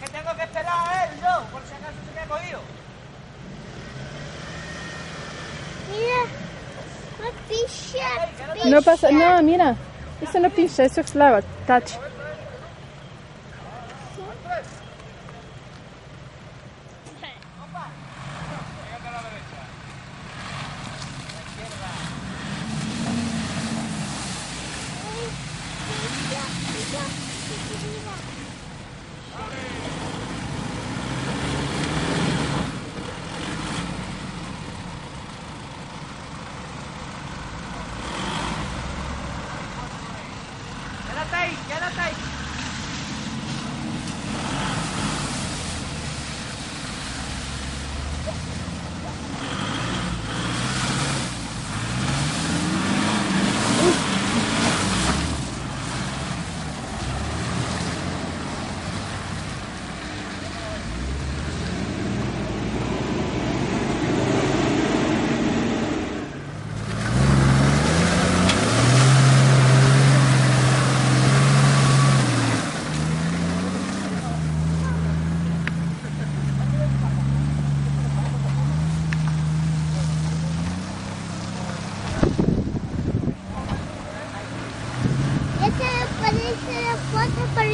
que tengo que esperar a él yo, por si acaso se me ha cogido. Mira, no pincha. No pasa, no, mira, eso no pincha, eso es lava, touch. Yeah. 対、やなたい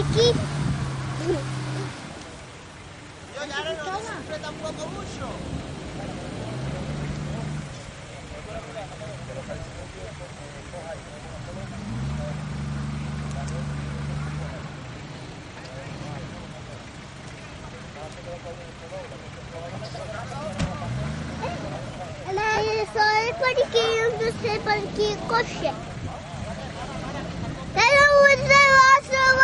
aqui. Ela é só é paniquinho do seu paniquinho coxé.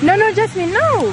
No, no, Jasmine, no.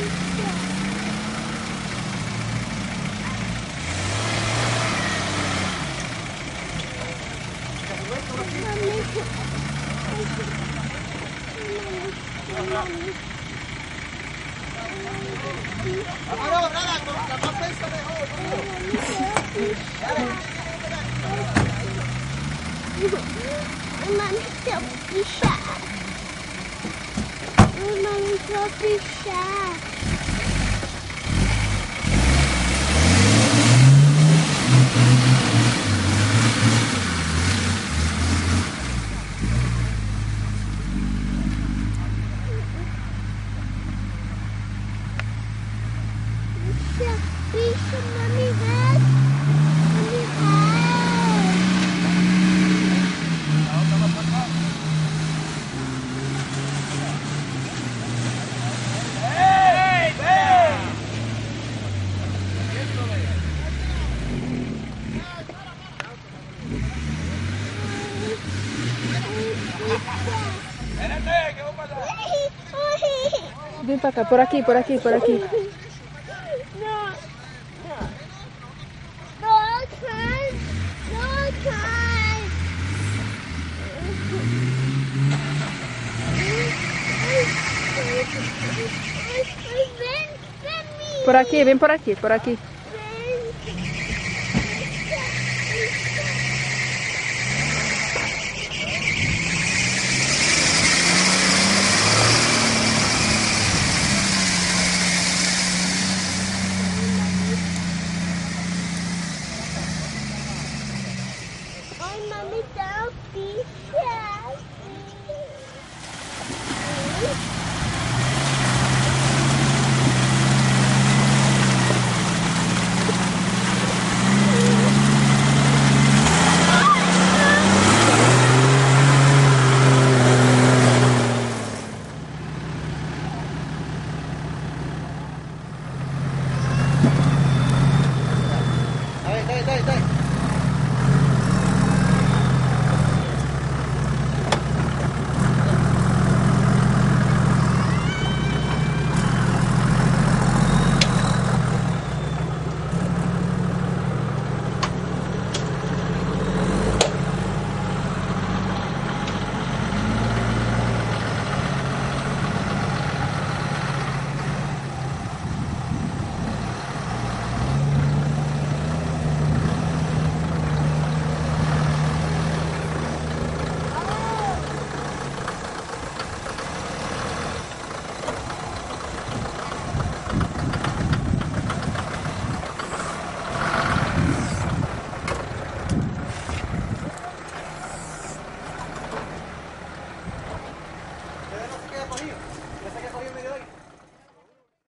mamãe, seu bicho. 我比啥？Vem pra cá, por aqui, por aqui, por aqui. Por aqui, vem por aqui, por aqui. Hey, Mommy, don't be shy.